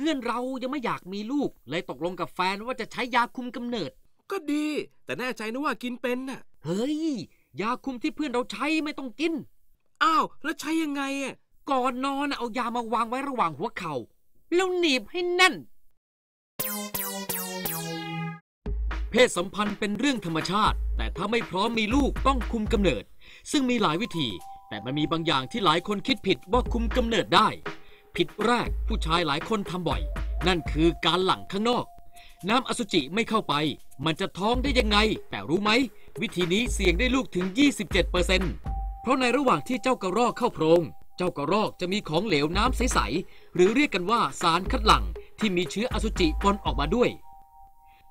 พื่อนเรายังไม่อยากมีลูก เลยตกลงกับแฟนว่าจะใช้ยาคุมกำเนิด ก็ดี แต่แน่ใจนะว่ากินเป็นน่ะ เฮ้ย ยาคุมที่เพื่อนเราใช้ไม่ต้องกิน อ้าว แล้วใช้ยังไงอะ ก่อนนอนน่ะเอายามาวางไว้ระหว่างหัวเข่าแล้วหนีบให้แน่น เพศสัมพันธ์เป็นเรื่องธรรมชาติ แต่ถ้าไม่พร้อมมีลูกต้องคุมกำเนิด ซึ่งมีหลายวิธี แต่มันมีบางอย่างที่หลายคนคิดผิดว่าคุมกำเนิดได้ ผิดแรกผู้ชายหลายคนทำบ่อย นั่นคือการหลั่งข้างนอก น้ำอสุจิไม่เข้าไป มันจะท้องได้ยังไง แต่รู้ไหม วิธีนี้เสี่ยงได้ลูกถึง 27%เพราะในระหว่างที่เจ้ากระรอกเข้าโพรง เจ้ากระรอกจะมีของเหลวน้ำใสๆหรือเรียกกันว่าสารคัดหลั่งที่มีเชื้ออสุจิปนออกมาด้วย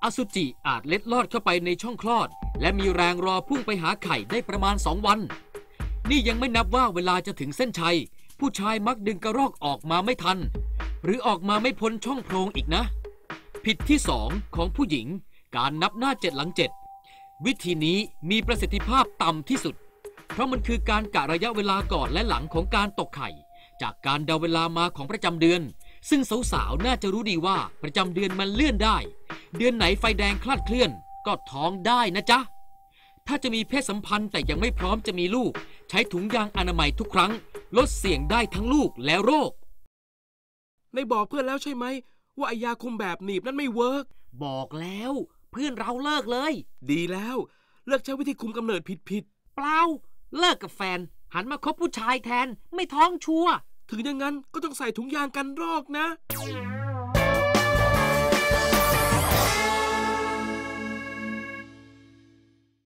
อสุจิอาจเล็ดลอดเข้าไปในช่องคลอด และมีแรงรอพุ่งไปหาไข่ได้ประมาณ 2 วัน นี่ยังไม่นับว่าเวลาจะถึงเส้นชัย ผู้ชายมักดึงกระรอกออกมาไม่ทัน หรือออกมาไม่พ้นช่องโพรงอีกนะ ผิดที่2ของผู้หญิง การนับหน้าเจ็ดหลังเจ็ดวิธีนี้มีประสิทธิภาพต่ำที่สุด เพราะมันคือการกะระยะเวลาก่อนและหลังของการตกไข่ จากการเดาเวลามาของประจำเดือน ซึ่งสาวๆน่าจะรู้ดีว่าประจำเดือนมันเลื่อนได้ เดือนไหนไฟแดงคลาดเคลื่อน ก็ท้องได้นะจ๊ะถ้าจะมีเพศสัมพันธ์แต่ยังไม่พร้อมจะมีลูก ใช้ถุงยางอนามัยทุกครั้ง ลดเสี่ยงได้ทั้งลูกและโรค ในบอกเพื่อนแล้วใช่ไหม ว่าไอยาคุมแบบหนีบนั้นไม่ work บอกแล้ว เพื่อนเราเลิกเลย ดีแล้ว เลิกใช้วิธีคุมกำเนิดผิดเปล่า เลิกกับแฟน หันมาคบผู้ชายแทนไม่ท้อง sure ๆถึงอย่างนั้นก็ต้องใส่ถุงยางกันโรคนะอ